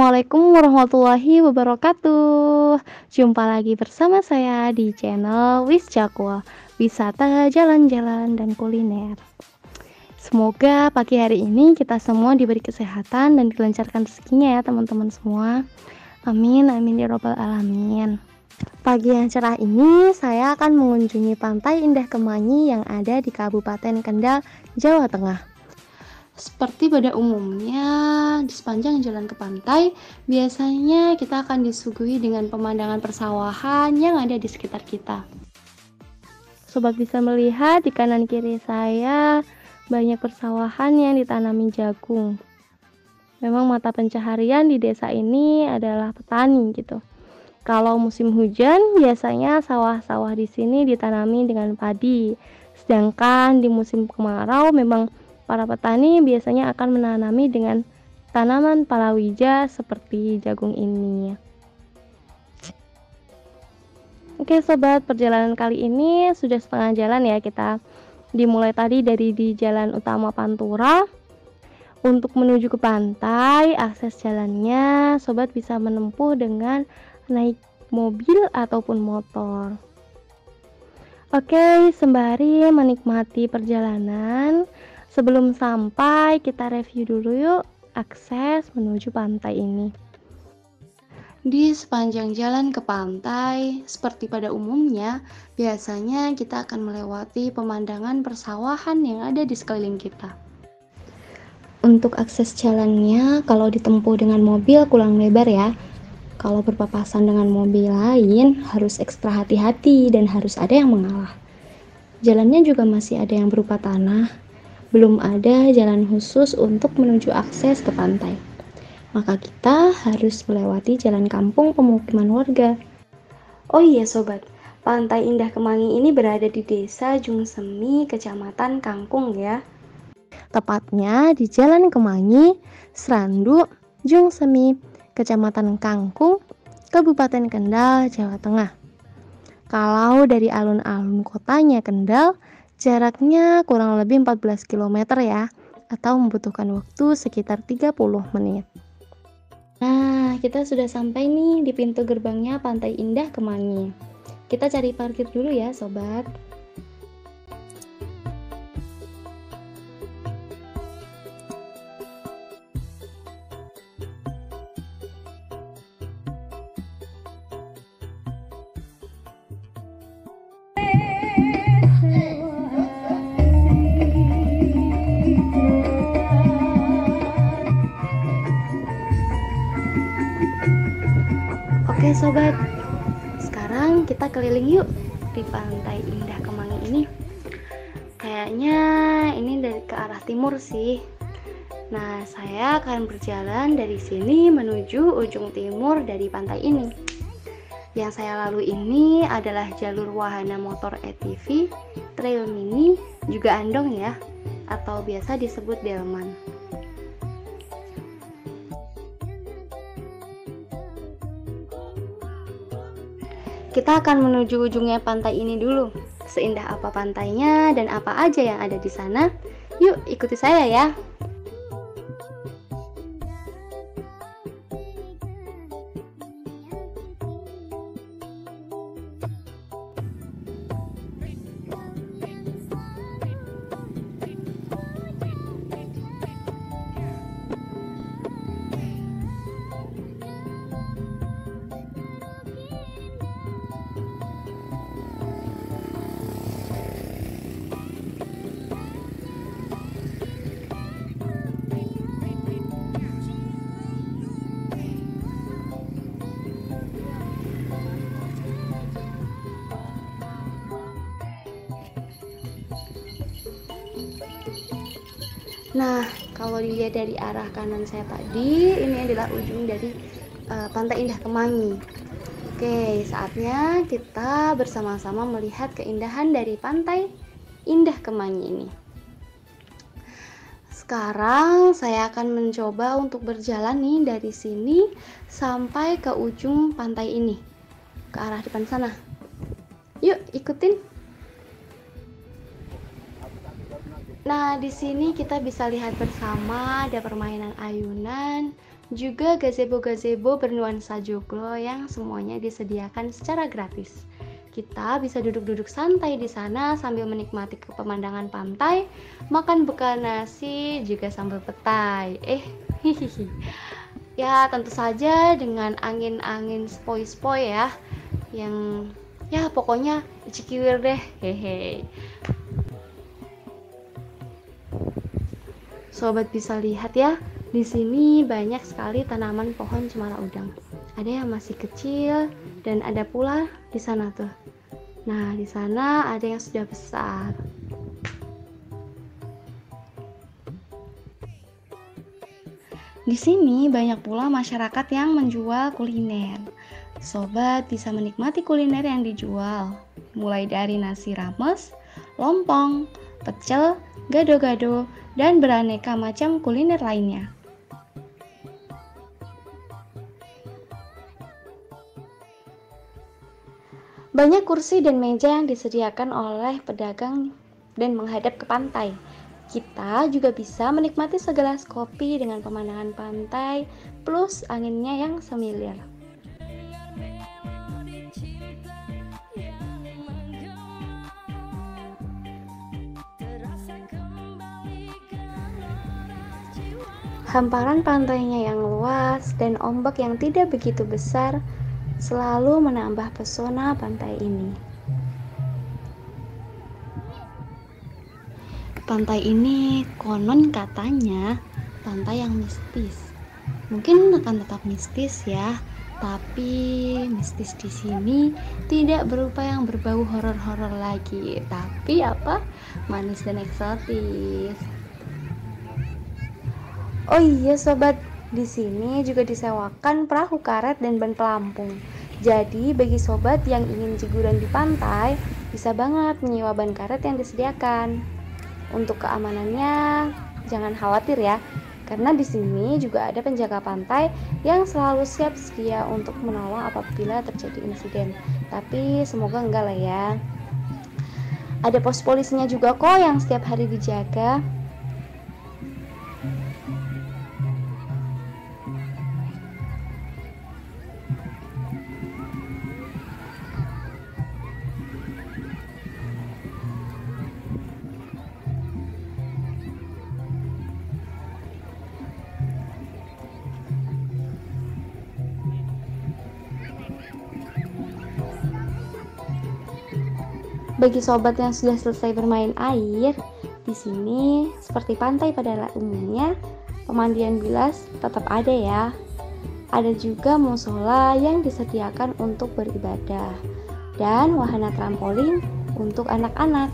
Assalamualaikum warahmatullahi wabarakatuh. Jumpa lagi bersama saya di channel Wisjakwa Wisata jalan-jalan dan kuliner. Semoga pagi hari ini kita semua diberi kesehatan dan dilancarkan rezekinya ya teman-teman semua. Amin amin ya robbal alamin. Pagi yang cerah ini saya akan mengunjungi Pantai Indah Kemangi yang ada di Kabupaten Kendal, Jawa Tengah seperti pada umumnya, di sepanjang jalan ke pantai, biasanya kita akan disuguhi dengan pemandangan persawahan yang ada di sekitar kita. Sobat bisa melihat di kanan kiri saya banyak persawahan yang ditanami jagung. Memang mata pencaharian di desa ini adalah petani gitu. Kalau musim hujan, biasanya sawah-sawah di sini ditanami dengan padi. Sedangkan di musim kemarau memang Para petani biasanya akan menanami dengan tanaman palawija seperti jagung ini. Oke sobat, perjalanan kali ini sudah setengah jalan ya kita. Dimulai tadi dari di jalan utama Pantura. Untuk menuju ke pantai akses jalannya sobat bisa menempuh dengan naik mobil ataupun motor. Oke sembari menikmati perjalanan Sebelum sampai, kita review dulu yuk akses menuju pantai ini. Di sepanjang jalan ke pantai, seperti pada umumnya, biasanya kita akan melewati pemandangan persawahan yang ada di sekeliling kita. Untuk akses jalannya, kalau ditempuh dengan mobil kurang lebar ya. Kalau berpapasan dengan mobil lain, harus ekstra hati-hati dan harus ada yang mengalah. Jalannya juga masih ada yang berupa tanah, belum ada jalan khusus untuk menuju akses ke pantai. Maka kita harus melewati jalan kampung pemukiman warga. Oh iya sobat, Pantai Indah Kemangi ini berada di desa Jungsemi, Kecamatan Kangkung ya. Tepatnya di Jalan Kemangi, Serandu, Jungsemi, Kecamatan Kangkung, Kabupaten Kendal, Jawa Tengah. Kalau dari alun-alun kotanya Kendal, Jaraknya kurang lebih 14 km ya, atau membutuhkan waktu sekitar 30 menit. Nah, kita sudah sampai nih di pintu gerbangnya Pantai Indah Kemangi. Kita cari parkir dulu ya, sobat. Oke sobat, sekarang kita keliling yuk di pantai indah Kemangi ini. Kayaknya ini dari ke arah timur sih. Nah, saya akan berjalan dari sini menuju ujung timur dari pantai ini. Yang saya lalui ini adalah jalur wahana motor ATV, trail mini, juga andong ya, atau biasa disebut delman. Kita akan menuju ujungnya pantai ini dulu. Seindah apa pantainya dan apa aja yang ada di sana? Yuk, ikuti saya ya. Nah, kalau dilihat dari arah kanan saya tadi, ini adalah ujung dari uh, Pantai Indah Kemangi. Oke, saatnya kita bersama-sama melihat keindahan dari Pantai Indah Kemangi ini. Sekarang saya akan mencoba untuk berjalan nih dari sini sampai ke ujung pantai ini, ke arah depan sana. Yuk, ikutin. Nah, di sini kita bisa lihat bersama ada permainan ayunan, juga gazebo-gazebo bernuansa joglo yang semuanya disediakan secara gratis. Kita bisa duduk-duduk santai di sana sambil menikmati pemandangan pantai, makan bekal nasi juga sambal petai. Eh, hihihi. Ya, tentu saja dengan angin-angin spoi-spoi ya. Yang ya pokoknya cikiwir deh. Hehe. Sobat bisa lihat ya, di sini banyak sekali tanaman pohon cemara udang. Ada yang masih kecil dan ada pula di sana tuh. Nah, di sana ada yang sudah besar. Di sini banyak pula masyarakat yang menjual kuliner. Sobat bisa menikmati kuliner yang dijual, mulai dari nasi rames, lompong, pecel, gado-gado, dan beraneka macam kuliner lainnya. Banyak kursi dan meja yang disediakan oleh pedagang dan menghadap ke pantai. Kita juga bisa menikmati segelas kopi dengan pemandangan pantai plus anginnya yang semilir. Hamparan pantainya yang luas dan ombak yang tidak begitu besar selalu menambah pesona pantai ini. Pantai ini konon katanya pantai yang mistis. Mungkin akan tetap mistis ya, tapi mistis di sini tidak berupa yang berbau horor-horor lagi, tapi apa? Manis dan eksotis. Oh iya sobat, di sini juga disewakan perahu karet dan ban pelampung. Jadi, bagi sobat yang ingin jeguran di pantai, bisa banget menyewa ban karet yang disediakan. Untuk keamanannya, jangan khawatir ya, karena di sini juga ada penjaga pantai yang selalu siap sedia untuk menolong apabila terjadi insiden. Tapi semoga enggak lah ya. Ada pos polisinya juga kok yang setiap hari dijaga. Bagi sobat yang sudah selesai bermain air, di sini seperti pantai pada umumnya, pemandian bilas tetap ada ya. Ada juga musola yang disediakan untuk beribadah dan wahana trampolin untuk anak-anak.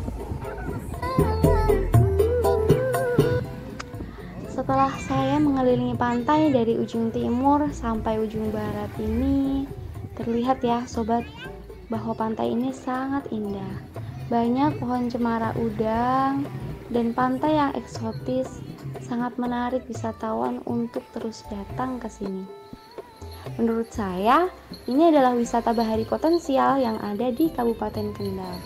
Setelah saya mengelilingi pantai dari ujung timur sampai ujung barat ini, terlihat ya sobat bahwa pantai ini sangat indah. Banyak pohon cemara udang dan pantai yang eksotis sangat menarik wisatawan untuk terus datang ke sini. Menurut saya, ini adalah wisata bahari potensial yang ada di Kabupaten Kendal.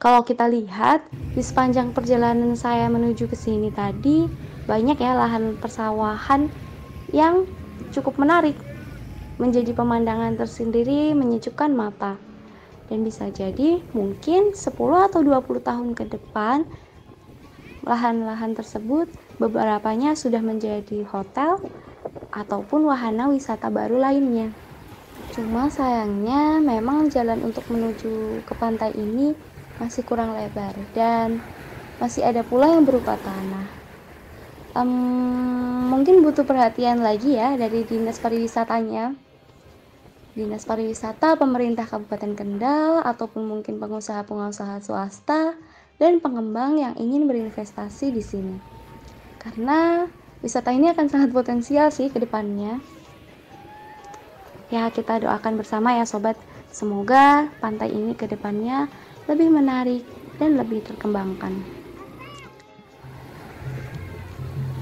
Kalau kita lihat di sepanjang perjalanan saya menuju ke sini tadi, banyak ya lahan persawahan yang cukup menarik, menjadi pemandangan tersendiri menyejukkan mata. Dan bisa jadi mungkin 10 atau 20 tahun ke depan lahan-lahan tersebut beberapanya sudah menjadi hotel ataupun wahana wisata baru lainnya. Cuma sayangnya memang jalan untuk menuju ke pantai ini masih kurang lebar dan masih ada pula yang berupa tanah. Um, mungkin butuh perhatian lagi ya dari dinas pariwisatanya. Dinas pariwisata pemerintah Kabupaten Kendal ataupun mungkin pengusaha-pengusaha swasta dan pengembang yang ingin berinvestasi di sini. Karena wisata ini akan sangat potensial sih ke depannya. Ya, kita doakan bersama ya sobat. Semoga pantai ini ke depannya lebih menarik dan lebih terkembangkan.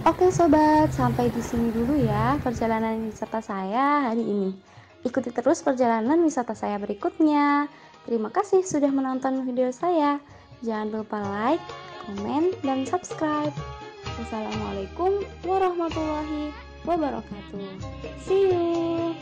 Oke sobat, sampai di sini dulu ya perjalanan wisata saya hari ini. Ikuti terus perjalanan wisata saya berikutnya. Terima kasih sudah menonton video saya. Jangan lupa like, komen, dan subscribe. Wassalamualaikum warahmatullahi wabarakatuh. See you.